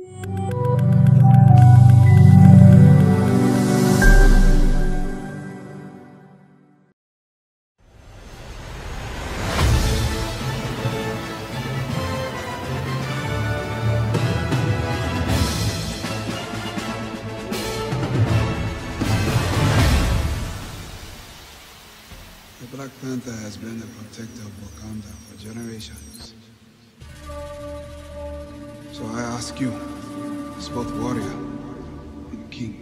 The Black Panther has been the protector of Wakanda for generations. So I ask you, as both warrior and king,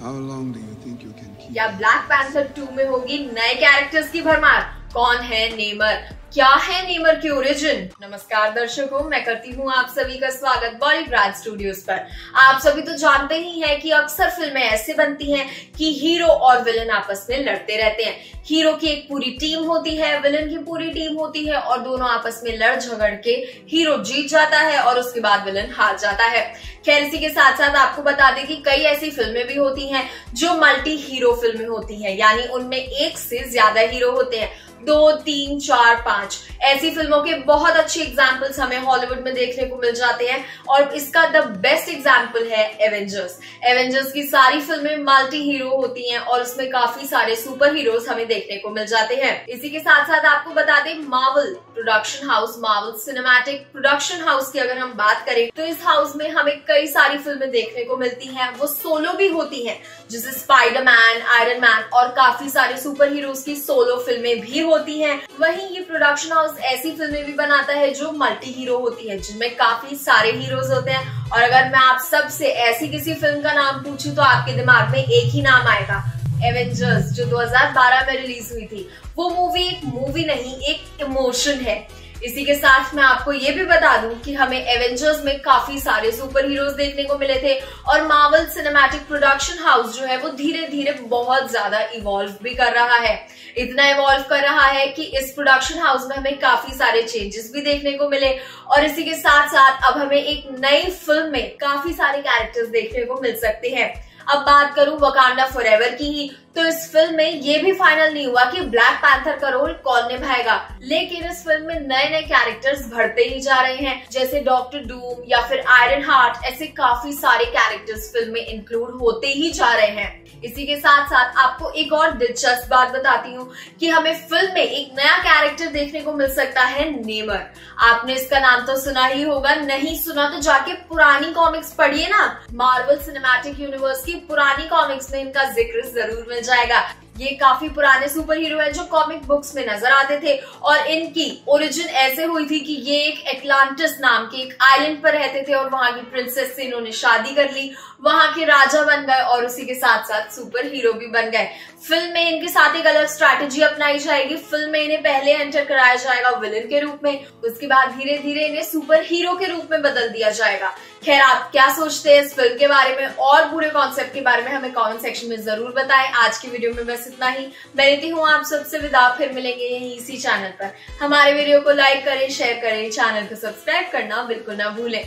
how long do you think you can keep? या Black Panther 2 में होगी नए characters की भरमार कौन है Neymar क्या है नेमर की ओरिजिन नमस्कार दर्शकों, मैं करती हूँ आप सभी का स्वागत बॉलीवुड स्टूडियोज पर। आप सभी तो जानते ही हैं कि अक्सर फ़िल्में ऐसे बनती हैं कि हीरो और विलन आपस में लड़ते रहते हैं। हीरो की एक पूरी टीम होती है विलन की पूरी टीम होती है और दोनों आपस में लड़ झगड़ के हीरो जीत जाता है और उसके बाद विलन हार जाता है। खैर, इसी के साथ साथ आपको बता दें कि कई ऐसी फ़िल्में भी होती हैं जो मल्टी हीरो फ़िल्में होती हैं, यानी उनमें एक से ज़्यादा हीरो होते हैं। दो, तीन, चार, पाँच ऐसी फ़िल्मों के बहुत अच्छे एग्जाम्पल्स हमें हॉलीवुड में देखने को मिल जाते हैं और इसका द बेस्ट एग्ज़ाम्पल है एवेंजर्स एवेंजर्स की सारी फ़िल्में मल्टी हीरो होती हैं और उसमें काफ़ी सारे सुपर हीरोज हमें देखने को मिल जाते हैं। इसी के साथ साथ आपको बता दें Marvel production house Marvel cinematic production house की अगर हम बात करें तो इस हाउस में हमें कई सारी फ़िल्में देखने को मिलती हैं। वो सोलो भी होती हैं, जैसे स्पाइडरमैन आयरन मैन और काफ़ी सारे सुपर हीरोज की सोलो फ़िल्में भी होती हैं। वहीं ये प्रोडक्शन हाउस ऐसी फ़िल्में भी बनाता है जो मल्टी हीरो होती है, जिनमें काफ़ी सारे हीरोज होते हैं। और अगर मैं आप सबसे ऐसी किसी फ़िल्म का नाम पूछूँ तो आपके दिमाग में एक ही नाम आएगा एवेंजर्स जो 2012 में रिलीज़ हुई थी। वो मूवी एक मूवी नहीं, एक इमोशन है। इसी के साथ मैं आपको ये भी बता दूँ कि हमें एवेंजर्स में काफ़ी सारे सुपर हीरोज देखने को मिले थे और मार्वल सिनेमैटिक प्रोडक्शन हाउस जो है वो धीरे धीरे बहुत ज़्यादा इवॉल्व भी कर रहा है। इतना इवॉल्व कर रहा है कि इस प्रोडक्शन हाउस में हमें काफ़ी सारे चेंजेस भी देखने को मिले और इसी के साथ साथ अब हमें एक नई फ़िल्म में काफ़ी सारे कैरेक्टर्स देखने को मिल सकते हैं। अब बात करूँ वकांडा फॉर की ही तो इस फ़िल्म में ये भी फाइनल नहीं हुआ कि ब्लैक पैंथर का रोल कौन निभाएगा। लेकिन इस फ़िल्म में नए नए कैरेक्टर्स भरते ही जा रहे हैं। जैसे डॉक्टर डूम या फिर आयरन हार्ट ऐसे काफ़ी सारे कैरेक्टर्स फ़िल्म में इंक्लूड होते ही जा रहे हैं। इसी के साथ साथ आपको एक और दिलचस्प बात बताती हूँ कि हमें फ़िल्म में एक नया कैरेक्टर देखने को मिल सकता है नेमर आपने इसका नाम तो सुना ही होगा, नहीं सुना तो जाके पुरानी कॉमिक्स पढ़िए ना। मार्वल सिनेमैटिक यूनिवर्स की पुरानी कॉमिक्स में इनका ज़िक्र ज़रूर मिल जाएगा। ये काफ़ी पुराने सुपर हीरो हैं जो कॉमिक बुक्स में नज़र आते थे और इनकी ओरिजिन ऐसे हुई थी कि ये एक एटलांटिस नाम के एक आइलैंड पर रहते थे और वहाँ की प्रिंसेस से इन्होंने शादी कर ली। वहाँ के राजा बन गए और उसी के साथ साथ सुपर हीरो भी बन गए। फ़िल्म में इनके साथ एक अलग स्ट्रैटेजी अपनाई जाएगी। फ़िल्म में इन्हें पहले एंटर कराया जाएगा विलन के रूप में। उसके बाद धीरे धीरे इन्हें सुपर हीरो के रूप में बदल दिया जाएगा। खैर, आप क्या सोचते हैं इस फ़िल्म के बारे में और पूरे कॉन्सेप्ट के बारे में हमें कमेंट सेक्शन में ज़रूर बताएँ। आज की वीडियो में बस इतना ही। मैं लेती हूँ आप सबसे विदा, फिर मिलेंगे यही इसी चैनल पर। हमारे वीडियो को लाइक करें शेयर करें चैनल को सब्सक्राइब करना बिल्कुल ना भूलें।